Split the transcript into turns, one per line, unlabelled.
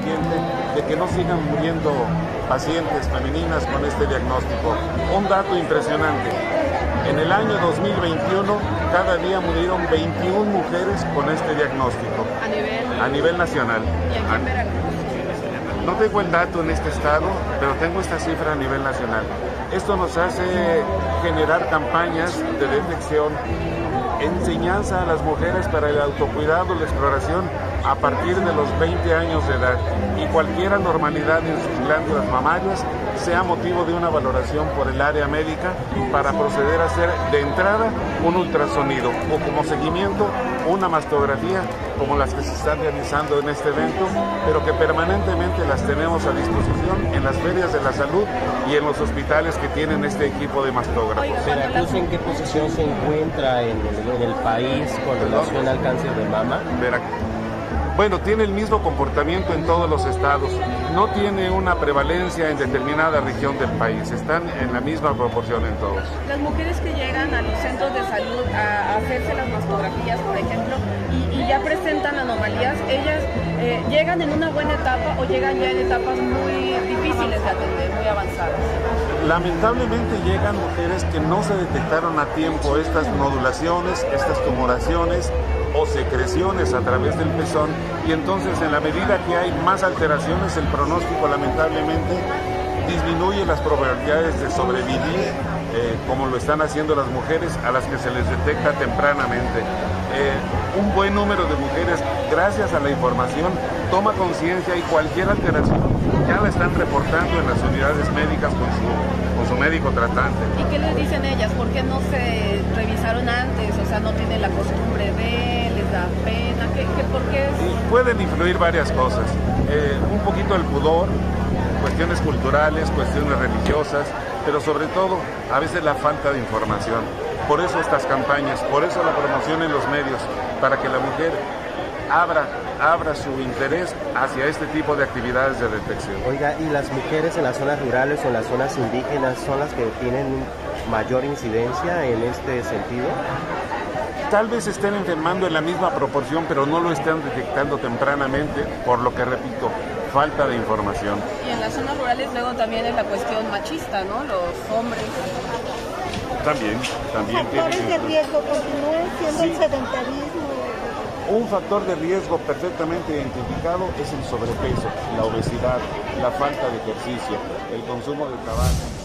pendiente de que no sigan muriendo pacientes femeninas con este diagnóstico. Un dato impresionante. En el año 2021, cada día murieron 21 mujeres con este diagnóstico.
A nivel,
a nivel nacional.
¿Y aquí en Veracruz?
No tengo el dato en este estado, pero tengo esta cifra a nivel nacional. Esto nos hace generar campañas de detección, enseñanza a las mujeres para el autocuidado, la exploración a partir de los 20 años de edad y cualquier anormalidad en sus glándulas mamarias sea motivo de una valoración por el área médica para proceder a hacer de entrada un ultrasonido o como seguimiento una mastografía como las que se están realizando en este evento, pero que permanentemente las tenemos a disposición en las ferias de la salud y en los hospitales que tienen este equipo de mastógrafos.
¿Veracruz en qué posición se encuentra en el, en el país con relación al cáncer de mama?
Veracruz. Bueno, tiene el mismo comportamiento en todos los estados. No tiene una prevalencia en determinada región del país. Están en la misma proporción en todos.
Las mujeres que llegan a los centros de salud a hacerse las mastografías, por ejemplo, y, ya presentan anomalías, ellas eh, llegan en una buena etapa o llegan ya en etapas muy difíciles de atender, muy avanzadas.
Lamentablemente llegan mujeres que no se detectaron a tiempo estas nodulaciones, estas tumoraciones o secreciones a través del pezón y entonces en la medida que hay más alteraciones el pronóstico lamentablemente disminuye las probabilidades de sobrevivir eh, como lo están haciendo las mujeres a las que se les detecta tempranamente. Eh, un buen número de mujeres, gracias a la información, toma conciencia y cualquier alteración están reportando en las unidades médicas con su, con su médico tratante.
¿Y qué les dicen ellas? ¿Por qué no se revisaron antes? O sea, no tienen la costumbre de, les da pena, ¿qué, qué, por qué es?
Pueden influir varias cosas. Eh, un poquito el pudor, cuestiones culturales, cuestiones religiosas, pero sobre todo a veces la falta de información. Por eso estas campañas, por eso la promoción en los medios, para que la mujer abra, abra su interés hacia este tipo de actividades de detección.
Oiga, ¿y las mujeres en las zonas rurales o en las zonas indígenas son las que tienen mayor incidencia en este sentido?
Tal vez estén enfermando en la misma proporción, pero no lo están detectando tempranamente, por lo que repito, falta de información.
Y en las zonas rurales luego también es la cuestión machista, ¿no? Los hombres.
También, también
Factores
tiene
de
que-
riesgo continúan siendo
Sí.
el sedentarismo.
Un factor de riesgo perfectamente identificado es el sobrepeso, la obesidad, la falta de ejercicio, el consumo de tabaco.